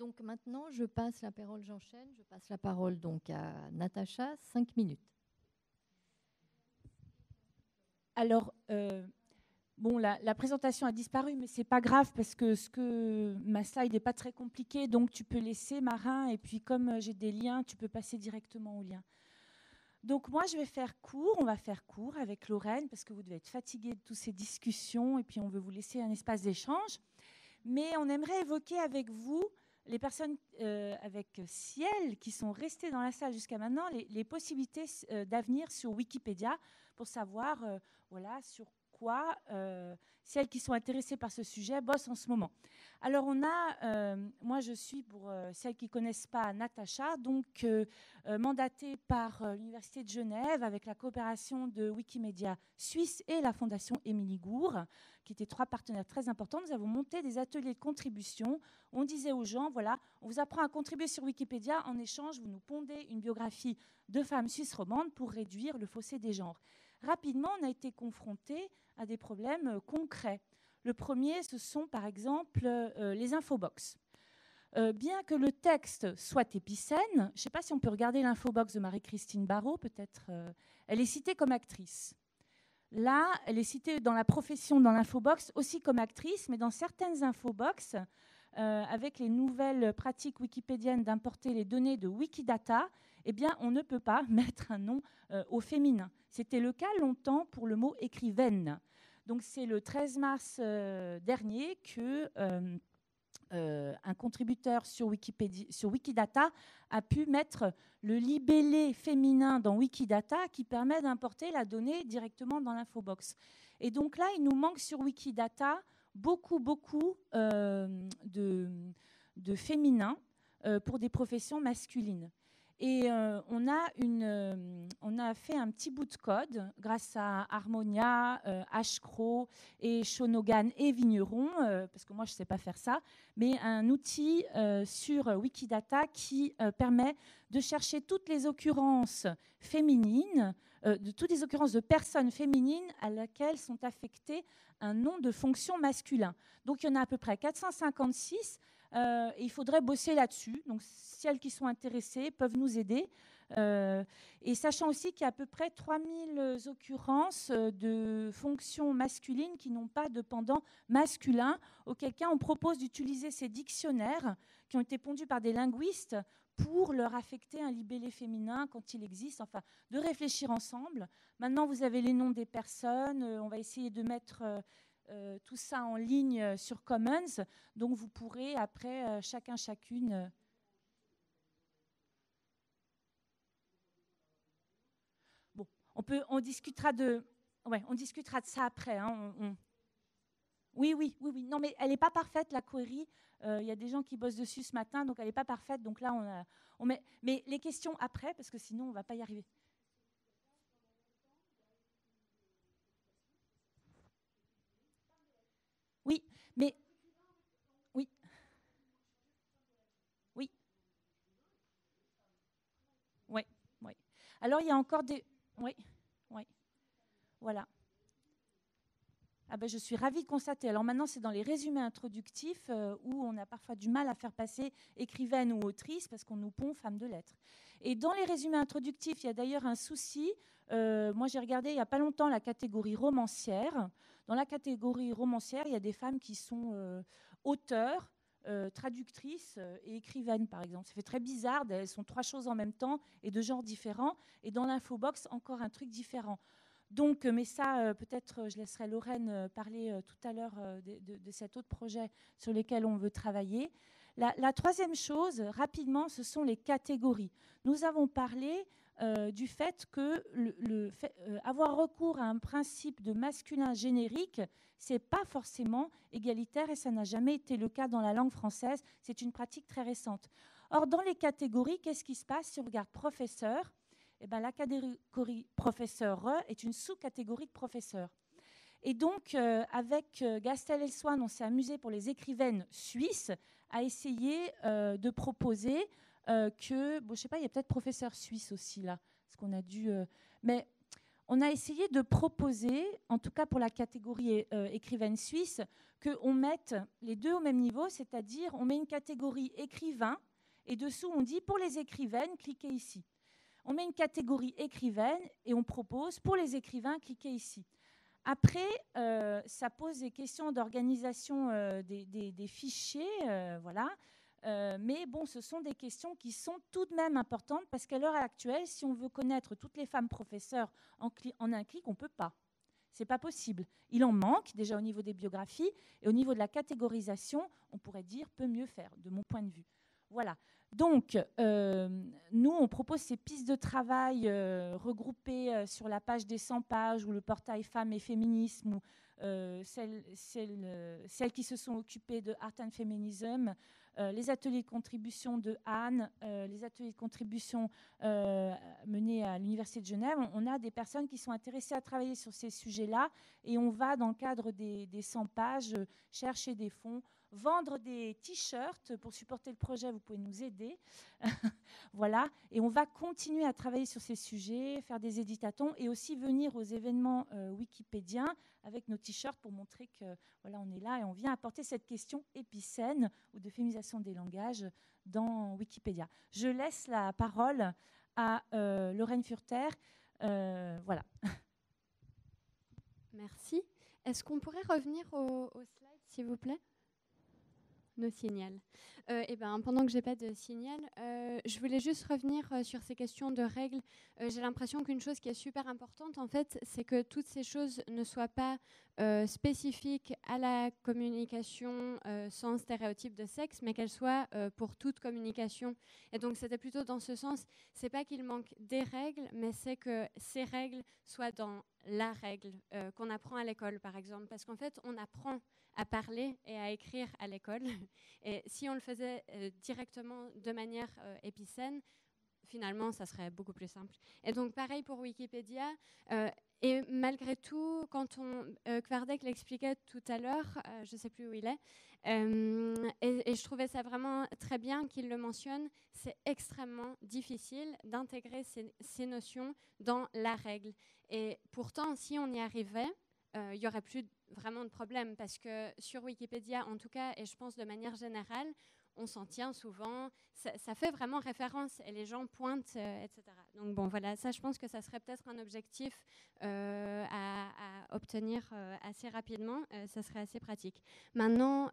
Donc maintenant, je passe la parole, j'enchaîne, je passe la parole donc à Natacha, cinq minutes. Alors, euh, bon, la, présentation a disparu, mais c'est pas grave parce que, ce que ma slide n'est pas très compliquée, donc tu peux laisser Marin, et puis comme euh, j'ai des liens, tu peux passer directement au lien. Donc moi, je vais faire court, on va faire court avec Lorraine, parce que vous devez être fatigué de toutes ces discussions, et puis on veut vous laisser un espace d'échange. Mais on aimerait évoquer avec vous les personnes euh, avec Ciel qui sont restées dans la salle jusqu'à maintenant, les, possibilités euh, d'avenir sur Wikipédia pour savoir euh, voilà, sur quoi celles qui sont intéressées par ce sujet bossent en ce moment. Alors on a, moi je suis pour celles qui ne connaissent pas Natacha, donc mandatée par l'Université de Genève avec la coopération de Wikimedia Suisse et la Fondation Émilie Gour, qui étaient trois partenaires très importants. Nous avons monté des ateliers de contribution. On disait aux gens, voilà, on vous apprend à contribuer sur Wikipédia, en échange vous nous pondez une biographie de femmes suisses romandes pour réduire le fossé des genres rapidement, on a été confronté à des problèmes euh, concrets. Le premier, ce sont par exemple euh, les infobox. Euh, bien que le texte soit épicène, je ne sais pas si on peut regarder l'infobox de Marie-Christine Barrault, peut-être, elle est citée comme actrice. Là, elle est citée dans la profession, dans l'infobox, aussi comme actrice, mais dans certaines infobox, avec les nouvelles pratiques wikipédiennes d'importer les données de Wikidata, eh bien, on ne peut pas mettre un nom euh, au féminin. C'était le cas longtemps pour le mot écrivaine. Donc, c'est le 13 mars euh, dernier que euh, un contributeur sur, Wikidata a pu mettre le libellé féminin dans Wikidata qui permet d'importer la donnée directement dans l'infobox. Et donc là, il nous manque sur Wikidata beaucoup, beaucoup de féminins pour des professions masculines. Et euh, on, a une, euh, on a fait un petit bout de code grâce à Harmonia, euh, Ashcrow et Shonogan et Vigneron, parce que moi je ne sais pas faire ça, mais un outil sur Wikidata qui permet de chercher toutes les occurrences féminines, toutes les occurrences de personnes féminines à laquelle sont affectées un nom de fonction masculin. Donc il y en a à peu près 456 euh, il faudrait bosser là-dessus. Donc, celles qui sont intéressées peuvent nous aider. Euh, et sachant aussi qu'il y a à peu près 3000 occurrences euh, de fonctions masculines qui n'ont pas de pendant masculin, auquel cas on propose d'utiliser ces dictionnaires qui ont été pondus par des linguistes pour leur affecter un libellé féminin quand il existe, enfin de réfléchir ensemble. Maintenant, vous avez les noms des personnes, on va essayer de mettre euh, tout ça en ligne euh, sur Commons. Donc vous pourrez après euh, chacun chacune. Bon, on peut, on discutera de, ouais, on discutera de ça après. Hein, oui, oui, oui, oui. Non, mais elle n'est pas parfaite la query. Il y a des gens qui bossent dessus ce matin, donc elle n'est pas parfaite. Donc là, on, a, on met, mais les questions après, parce que sinon on va pas y arriver. Oui, mais oui. Oui. Oui, oui. Alors il y a encore des. Oui, oui. Voilà. Ah ben, je suis ravie de constater. Alors maintenant, c'est dans les résumés introductifs euh, où on a parfois du mal à faire passer écrivaine ou autrice parce qu'on nous pond femme de lettres. Et dans les résumés introductifs, il y a d'ailleurs un souci. Euh, moi, j'ai regardé il n'y a pas longtemps la catégorie romancière. Dans la catégorie romancière, il y a des femmes qui sont euh, auteurs, traductrices et écrivaines, par exemple. Ça fait très bizarre, elles sont trois choses en même temps et de genres différents. Et dans l'infobox, encore un truc différent. Donc, euh, mais ça, euh, peut-être, euh, je laisserai Lorraine parler tout à l'heure de, cet autre projet sur lequel on veut travailler. La, troisième chose, rapidement, ce sont les catégories. Nous avons parlé du fait que le, avoir recours à un principe de masculin générique, c'est pas forcément égalitaire et ça n'a jamais été le cas dans la langue française. C'est une pratique très récente. Or, dans les catégories, qu'est-ce qui se passe si on regarde professeur? Eh ben, la catégorie professeur est une sous-catégorie de professeur. Et donc, euh, avec euh, Gastel Elswan, on s'est amusé pour les écrivaines suisses à essayer euh, de proposer que, bon, je sais pas, il y a peut-être professeur suisse aussi là, ce qu'on a dû. mais on a essayé de proposer, en tout cas pour la catégorie euh, écrivaine suisse, qu'on mette les deux au même niveau, c'est-à-dire on met une catégorie écrivain et dessous on dit pour les écrivaines, cliquez ici. On met une catégorie écrivaine et on propose pour les écrivains, cliquez ici. Après, euh, ça pose des questions d'organisation euh, des, fichiers, voilà. Euh, mais bon, ce sont des questions qui sont tout de même importantes parce qu'à l'heure actuelle, si on veut connaître toutes les femmes professeurs en, un clic, on ne peut pas. C'est pas possible. Il en manque déjà au niveau des biographies et au niveau de la catégorisation, on pourrait dire peut mieux faire, de mon point de vue. Voilà. Donc, euh, nous, on propose ces pistes de travail euh, regroupées sur la page des 100 pages ou le portail Femmes et Féminisme ou celles, qui se sont occupées de Art and Feminism les ateliers de contribution de Anne, euh, les ateliers de contribution euh, menés à l'Université de Genève, on, a des personnes qui sont intéressées à travailler sur ces sujets-là et on va, dans le cadre des, des 100 pages, chercher des fonds vendre des t-shirts pour supporter le projet, vous pouvez nous aider. voilà. Et on va continuer à travailler sur ces sujets, faire des éditatons et aussi venir aux événements euh, wikipédiens avec nos t-shirts pour montrer que voilà, on est là et on vient apporter cette question épicène ou de féminisation des langages dans Wikipédia. Je laisse la parole à euh, Lorraine Furter. Euh, voilà. Merci. Est-ce qu'on pourrait revenir au, au slide, s'il vous plaît? Nos signal. Euh, eh ben, pendant que j'ai pas de signal, euh, je voulais juste revenir euh, sur ces questions de règles. j'ai l'impression qu'une chose qui est super importante, en fait, c'est que toutes ces choses ne soient pas spécifiques à la communication sans stéréotype de sexe, mais qu'elles soient pour toute communication. Et donc, c'était plutôt dans ce sens. C'est pas qu'il manque des règles, mais c'est que ces règles soient dans la règle qu'on apprend à l'école, par exemple, parce qu'en fait, on apprend à parler et à écrire à l'école. Et si on le faisait euh, directement de manière euh, épicène, finalement, ça serait beaucoup plus simple. Et donc, pareil pour Wikipédia. Euh, et malgré tout, quand on, Kvardek l'expliquait tout à l'heure, je ne sais plus où il est, et, je trouvais ça vraiment très bien qu'il le mentionne, c'est extrêmement difficile d'intégrer ces, notions dans la règle. Et pourtant, si on y arrivait, il n'y aurait plus vraiment de problème parce que sur Wikipédia, en tout cas, et je pense de manière générale, on s'en tient souvent, ça, fait vraiment référence et les gens pointent, euh, etc. Donc bon, voilà, ça je pense que ça serait peut-être un objectif euh, à, obtenir euh, assez rapidement, ça serait assez pratique. Maintenant,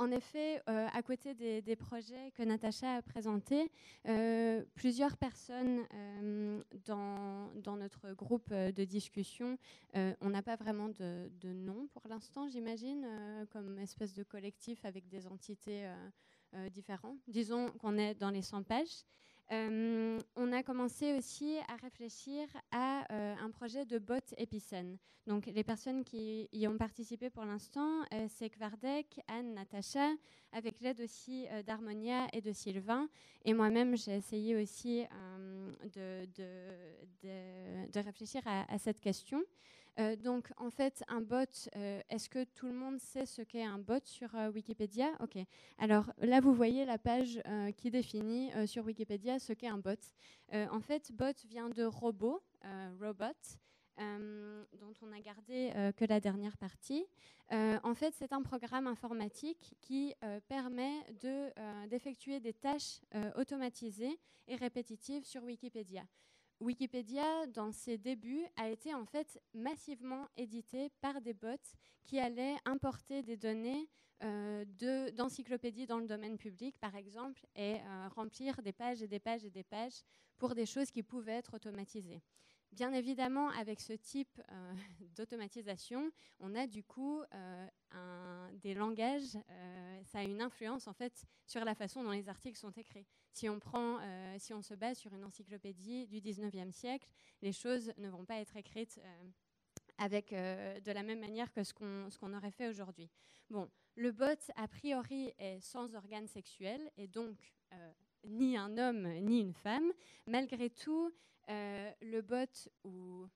en effet, euh, à côté des, projets que Natacha a présentés, euh, plusieurs personnes euh, dans, notre groupe de discussion, on n'a pas vraiment de, de nom pour l'instant, j'imagine, comme espèce de collectif avec des entités différentes. Disons qu'on est dans les 100 pages. Euh, on a commencé aussi à réfléchir à euh, un projet de bot épicène. Donc les personnes qui y ont participé pour l'instant, euh, c'est Kvardek, Anne, Natacha, avec l'aide aussi d'Harmonia et de Sylvain. Et moi-même, j'ai essayé aussi de, réfléchir à cette question. Euh, donc, en fait, un bot, euh, est-ce que tout le monde sait ce qu'est un bot sur euh, Wikipédia? Ok. Alors là, vous voyez la page qui définit sur Wikipédia ce qu'est un bot. en fait, bot vient de robot, robot. dont on a gardé que la dernière partie. en fait, c'est un programme informatique qui permet d'effectuer des tâches automatisées et répétitives sur Wikipédia. Wikipédia, dans ses débuts, a été en fait massivement édité par des bots qui allaient importer des données euh, d'encyclopédies dans le domaine public, par exemple, et euh, remplir des pages et des pages et des pages pour des choses qui pouvaient être automatisées. Bien évidemment, avec ce type euh, d'automatisation, on a du coup des langages, ça a une influence en fait sur la façon dont les articles sont écrits. Si on, prend, si on se base sur une encyclopédie du 19e siècle, les choses ne vont pas être écrites avec, de la même manière que ce qu'on aurait fait aujourd'hui. Bon, le bot, a priori, est sans organe sexuel et donc ni un homme ni une femme. Malgré tout, euh, le bot, où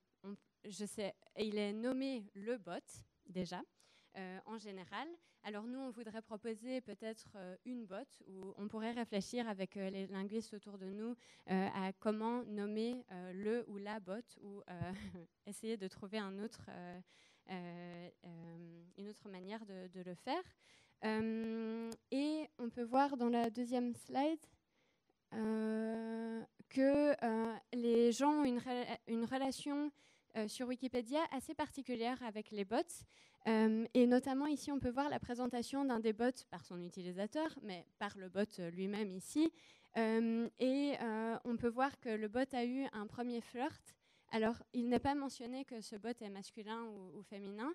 je sais, il est nommé le bot déjà, euh, en général. Alors nous, on voudrait proposer peut-être une botte, ou on pourrait réfléchir avec les linguistes autour de nous à comment nommer le ou la botte, ou essayer de trouver une autre manière de, le faire. et on peut voir dans la deuxième slide que les gens ont une, relation euh, sur Wikipédia assez particulière avec les bots. Euh, et notamment ici, on peut voir la présentation d'un des bots par son utilisateur, mais par le bot lui-même ici. Euh, et on peut voir que le bot a eu un premier flirt. Alors, il n'est pas mentionné que ce bot est masculin ou, féminin.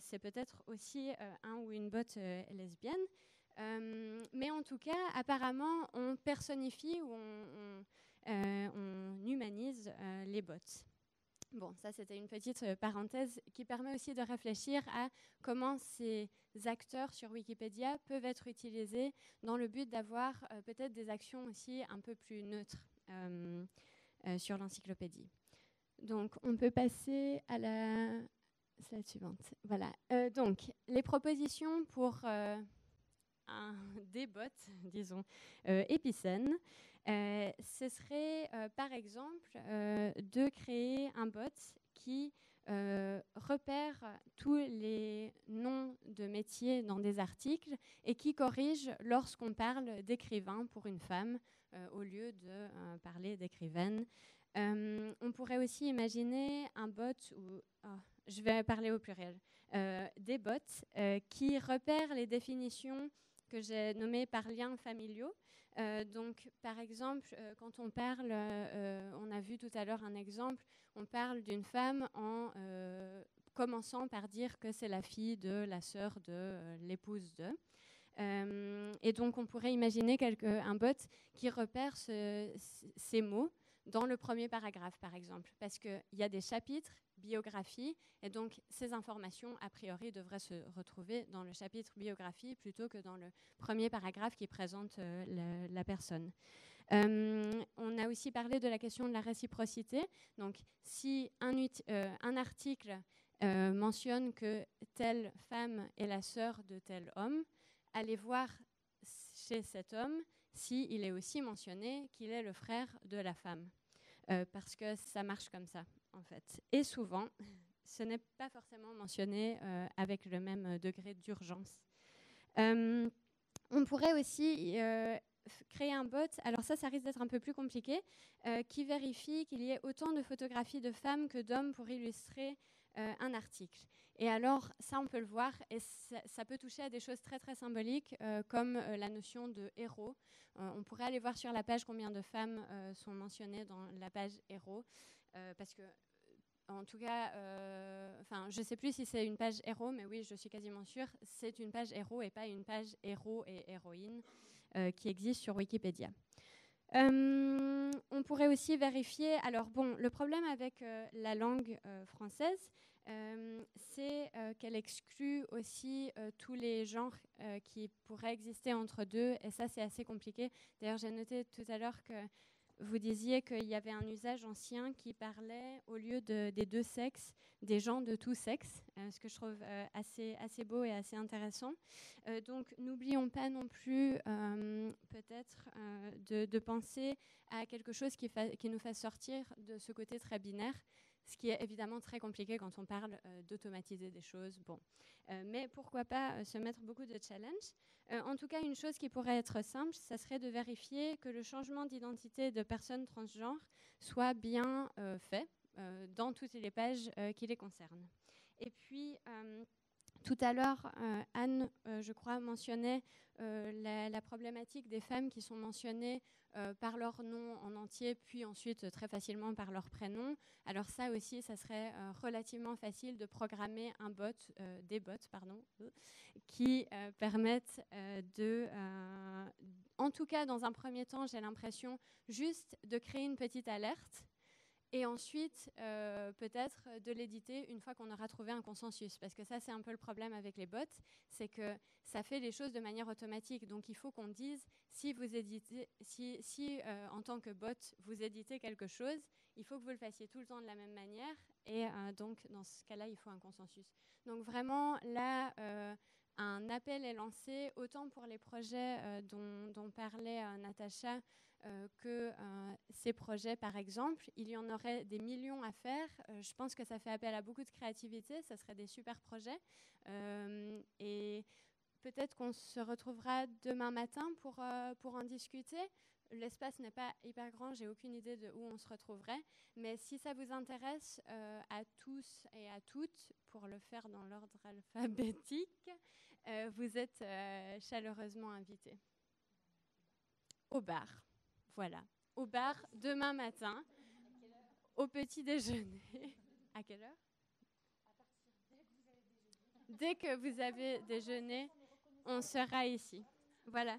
C'est peut-être aussi un ou une bot lesbienne. mais en tout cas, apparemment, on personnifie ou on humanise les bots. Bon, ça c'était une petite euh, parenthèse qui permet aussi de réfléchir à comment ces acteurs sur Wikipédia peuvent être utilisés dans le but d'avoir euh, peut-être des actions aussi un peu plus neutres euh, sur l'encyclopédie. Donc on peut passer à la slide suivante. Voilà. donc les propositions pour un débot, disons, épicène. Euh, ce serait euh, par exemple euh, de créer un bot qui repère tous les noms de métiers dans des articles et qui corrige lorsqu'on parle d'écrivain pour une femme au lieu de parler d'écrivaine. on pourrait aussi imaginer un bot, ou oh, je vais parler au pluriel, des bots qui repèrent les définitions que j'ai nommées par liens familiaux euh, donc, par exemple, euh, quand on parle, euh, on a vu tout à l'heure un exemple, on parle d'une femme en commençant par dire que c'est la fille de la sœur de l'épouse de. et donc, on pourrait imaginer un bot qui repère ces mots dans le premier paragraphe, par exemple, parce qu'il y a des chapitres biographie. Et donc, ces informations, a priori, devraient se retrouver dans le chapitre biographie plutôt que dans le premier paragraphe qui présente euh, la, personne. Euh, on a aussi parlé de la question de la réciprocité. Donc, si un, euh, un article mentionne que telle femme est la sœur de tel homme, allez voir chez cet homme s'il il est aussi mentionné qu'il est le frère de la femme. parce que ça marche comme ça en fait. Et souvent, ce n'est pas forcément mentionné euh, avec le même euh, degré d'urgence. Euh, on pourrait aussi créer un bot, alors ça, ça risque d'être un peu plus compliqué, qui vérifie qu'il y ait autant de photographies de femmes que d'hommes pour illustrer un article. Et alors, ça, on peut le voir, et ça, peut toucher à des choses très, très symboliques, comme la notion de héros. on pourrait aller voir sur la page combien de femmes sont mentionnées dans la page héros. Euh, parce que en tout cas, euh, enfin, je ne sais plus si c'est une page héros, mais oui, je suis quasiment sûre, c'est une page héros et pas une page héros et héroïne euh, qui existe sur Wikipédia. On pourrait aussi vérifier. Alors bon, le problème avec la langue française, c'est qu'elle exclut aussi tous les genres qui pourraient exister entre deux, et ça c'est assez compliqué. D'ailleurs, j'ai noté tout à l'heure que vous disiez qu'il y avait un usage ancien qui parlait, au lieu de, des deux sexes, des gens de tout sexe, euh, ce que je trouve euh, assez, assez beau et assez intéressant. Euh, donc n'oublions pas non plus peut-être de, penser à quelque chose qui nous fasse sortir de ce côté très binaire ce qui est évidemment très compliqué quand on parle euh, d'automatiser des choses. Bon. Euh, mais pourquoi pas euh, se mettre beaucoup de challenges? En tout cas, une chose qui pourrait être simple, ça serait de vérifier que le changement d'identité de personnes transgenres soit bien fait dans toutes les pages qui les concernent. Et puis, tout à l'heure, Anne, je crois, mentionnait la, problématique des femmes qui sont mentionnées euh, par leur nom en entier, puis ensuite euh, très facilement par leur prénom. Alors ça aussi, ça serait euh, relativement facile de programmer un bot, des bots, pardon, qui permettent de, en tout cas dans un premier temps, j'ai l'impression juste de créer une petite alerte et ensuite euh, peut-être de l'éditer une fois qu'on aura trouvé un consensus. Parce que ça, c'est un peu le problème avec les bots, c'est que ça fait les choses de manière automatique. Donc il faut qu'on dise, si vous éditez, si, si euh, en tant que bot, vous éditez quelque chose, il faut que vous le fassiez tout le temps de la même manière. Et euh, donc dans ce cas-là, il faut un consensus. Donc vraiment, là, un appel est lancé, autant pour les projets dont, parlait Natacha, que ces projets, par exemple. Il y en aurait des millions à faire. je pense que ça fait appel à beaucoup de créativité. Ça serait des super projets. et peut-être qu'on se retrouvera demain matin pour, pour en discuter. L'espace n'est pas hyper grand, j'ai aucune idée de où on se retrouverait, mais si ça vous intéresse euh, à tous et à toutes, pour le faire dans l'ordre alphabétique, euh, vous êtes euh, chaleureusement invités. Au bar, voilà. Au bar demain matin, au petit déjeuner. À quelle heure? Dès que vous avez déjeuné, on sera ici. Voilà.